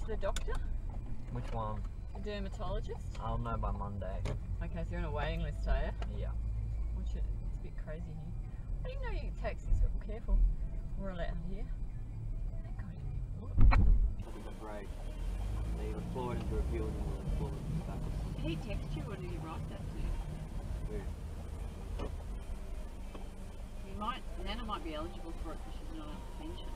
to the doctor, Which one? A dermatologist? I'll know by Monday. Okay, so you're on a waiting list, are you? Yeah. Which is It's a bit crazy here. I didn't know you could taxis, but careful. We're allowed here. Thank God didn't look. Took a break. They either flew into a building or they. Did he text you or did he write that to you? Weird. You might, Nana might be eligible for it because she's not on pension.